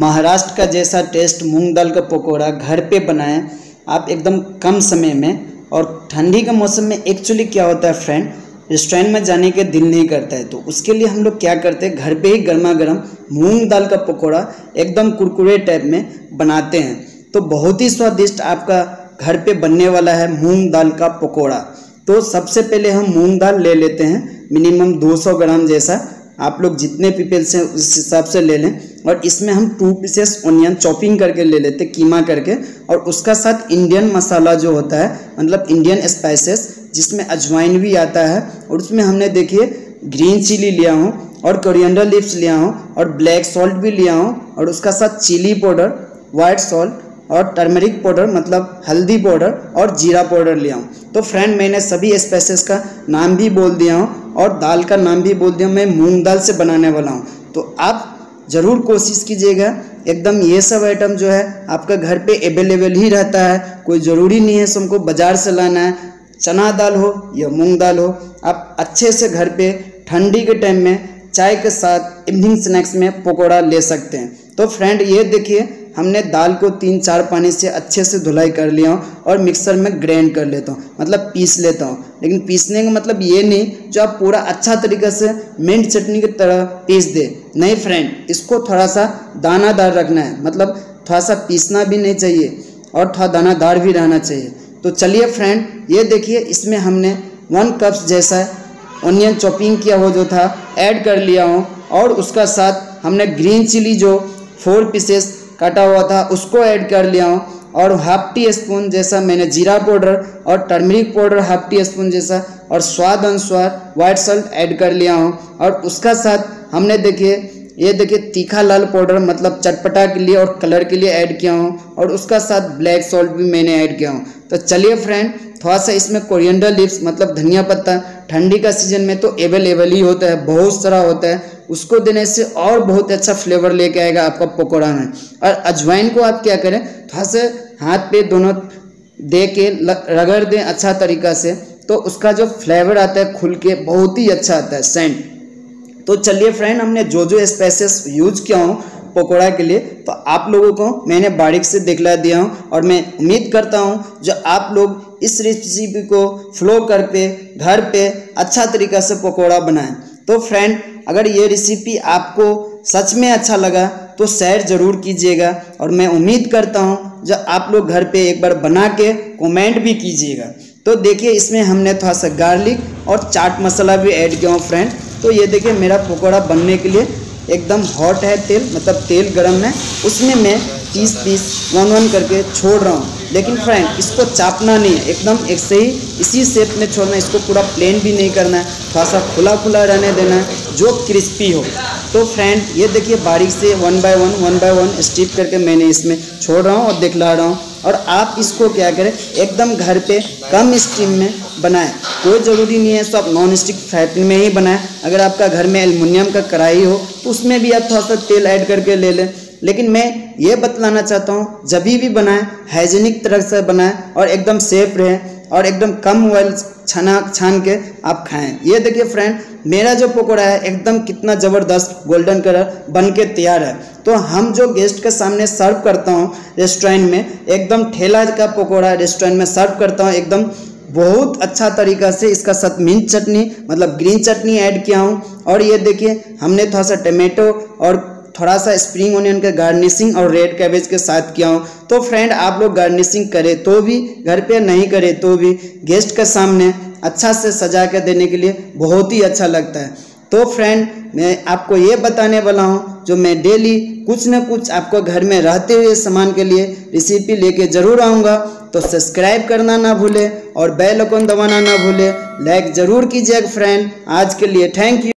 महाराष्ट्र का जैसा टेस्ट मूंग दाल का पकौड़ा घर पे बनाएँ, आप एकदम कम समय में और ठंडी के मौसम में एक्चुअली क्या होता है फ्रेंड रेस्टोरेंट में जाने के दिल नहीं करता है। तो उसके लिए हम लोग क्या करते हैं? घर पे ही गर्मा गर्म मूंग दाल का पकौड़ा एकदम कुरकुरे टाइप में बनाते हैं। तो बहुत ही स्वादिष्ट आपका घर पे बनने वाला है मूंग दाल का पकौड़ा। तो सबसे पहले हम मूंग दाल ले लेते हैं। मिनिमम 200 ग्राम जैसा आप लोग जितने पीपल्स हैं उस हिसाब से ले लें। और इसमें हम टू पीसेस ऑनियन चॉपिंग करके ले लेते, कीमा करके। और उसका साथ इंडियन मसाला जो होता है मतलब इंडियन स्पाइसेस जिसमें अजवाइन भी आता है, और उसमें हमने देखिए ग्रीन चिली लिया हूँ, और कोरिएंडर लिप्स लिया हूँ, और ब्लैक सॉल्ट भी लिया हूँ, और उसका साथ चिली पाउडर वाइट सॉल्ट और टर्मरिक पाउडर मतलब हल्दी पाउडर और जीरा पाउडर लिया हूँ। तो फ्रेंड मैंने सभी स्पाइसेस का नाम भी बोल दिया हूँ, और दाल का नाम भी बोल दिया मैं मूंग दाल से बनाने वाला हूँ। तो आप ज़रूर कोशिश कीजिएगा। एकदम ये सब आइटम जो है, आपका घर पे अवेलेबल ही रहता है। कोई ज़रूरी नहीं है सबको बाज़ार से लाना है। चना दाल हो या मूंग दाल हो, आप अच्छे से घर पे ठंडी के टाइम में चाय के साथ इवनिंग स्नैक्स में पकौड़ा ले सकते हैं। तो फ्रेंड ये देखिए हमने दाल को तीन चार पानी से अच्छे से धुलाई कर लिया हूँ और मिक्सर में ग्राइंड कर लेता हूँ मतलब पीस लेता हूँ। लेकिन पीसने का मतलब ये नहीं जो आप पूरा अच्छा तरीके से मिंट चटनी की तरह पीस दे। नहीं फ्रेंड इसको थोड़ा सा दानादार रखना है। मतलब थोड़ा सा पीसना भी नहीं चाहिए और थोड़ा दानादार भी रहना चाहिए। तो चलिए फ्रेंड ये देखिए इसमें हमने वन कप जैसा ऑनियन चॉपिंग किया हो जो था ऐड कर लिया हूँ और उसका साथ हमने ग्रीन चिली जो फोर पीसेस कटा हुआ था, उसको ऐड कर लिया हूँ। और हाफ़ टी स्पून जैसा मैंने जीरा पाउडर और turmeric powder half teaspoon जैसा और स्वाद अनुसार वाइट सॉल्ट ऐड कर लिया हूँ। और उसका साथ हमने देखिए, ये देखिए तीखा लाल पाउडर मतलब चटपटा के लिए और कलर के लिए ऐड किया हूँ। और उसका साथ ब्लैक सॉल्ट भी मैंने ऐड किया हूँ। तो चलिए फ्रेंड थोड़ा सा इसमें कोरिएंडर लिप्स मतलब धनिया पत्ता, ठंडी का सीज़न में तो अवेलेबल ही होता है, बहुत सारा होता है। उसको देने से और बहुत अच्छा फ्लेवर लेके आएगा आपका पकौड़ा में। और अजवाइन को आप क्या करें, थोड़ा से हाथ पे दोनों दे के रगड़ दें अच्छा तरीका से तो उसका जो फ्लेवर आता है खुल के बहुत ही अच्छा आता है सेंट तो चलिए फ्रेंड हमने जो जो स्पाइसेस यूज़ किया हूँ पकौड़ा के लिए तो आप लोगों को मैंने बारीक से दिखला दिया हूँ और मैं उम्मीद करता हूँ जो आप लोग इस रेसिपी को फ्लो कर पे घर पे अच्छा तरीका से पकौड़ा बनाएँ। तो फ्रेंड अगर ये रेसिपी आपको सच में अच्छा लगा तो शेयर ज़रूर कीजिएगा और मैं उम्मीद करता हूँ जो आप लोग घर पे एक बार बना के कमेंट भी कीजिएगा। तो देखिए, इसमें हमने थोड़ा सा गार्लिक और चाट मसाला भी ऐड किया हूँ फ्रेंड तो ये देखिए, मेरा पकौड़ा बनने के लिए एकदम हॉट है तेल मतलब तेल गर्म है। उसमें मैं पीस पीस वन वन करके छोड़ रहा हूँ। लेकिन फ्रेंड इसको चापना नहीं है। एकदम एक से ही इसी शेप में छोड़ना इसको पूरा प्लेन भी नहीं करना है। थोड़ा सा खुला खुला रहने देना है, जो क्रिस्पी हो। तो फ्रेंड ये देखिए बारीक से one by one one by one स्टिप करके मैंने इसमें छोड़ रहा हूँ और दिखला रहा हूँ। और आप इसको क्या करें, एकदम घर पे कम स्टीम में बनाएँ। कोई ज़रूरी नहीं है तो आप नॉन स्टिक फ्राई पैन में ही बनाएँ। अगर आपका घर में एल्युमिनियम का कढ़ाई हो उसमें भी आप थोड़ा सा तेल ऐड करके ले लें। लेकिन मैं ये बतलाना चाहता हूँ जब भी बनाएँ हाइजीनिक तरह से बनाएँ और एकदम सेफ़ रहें और एकदम कम ऑयल छना, छान के आप खाएँ। ये देखिए फ्रेंड मेरा जो पकौड़ा है, एकदम कितना ज़बरदस्त गोल्डन कलर बन के तैयार है। तो हम जो गेस्ट के सामने सर्व करता हूँ रेस्टोरेंट में, एकदम ठेला का पकौड़ा रेस्टोरेंट में सर्व करता हूँ, एकदम बहुत अच्छा तरीका से इसका साथ मिंट चटनी मतलब ग्रीन चटनी ऐड किया हूँ। और ये देखिए, हमने थोड़ा सा टमेटो और थोड़ा सा स्प्रिंग ऑनियन का गार्निशिंग और रेड कैबेज के साथ किया हूँ। तो फ्रेंड, आप लोग गार्निशिंग करें तो भी, घर पे नहीं करें तो भी। गेस्ट के सामने अच्छा से सजा के देने के लिए बहुत ही अच्छा लगता है। तो फ्रेंड मैं आपको ये बताने वाला हूँ, जो मैं डेली कुछ न कुछ आपको घर में रहते हुए सामान के लिए रेसिपी लेके ज़रूर आऊँगा तो सब्सक्राइब करना ना भूले और बेल आइकन दबाना ना भूले। लाइक ज़रूर कीजिएगा फ्रेंड आज के लिए थैंक यू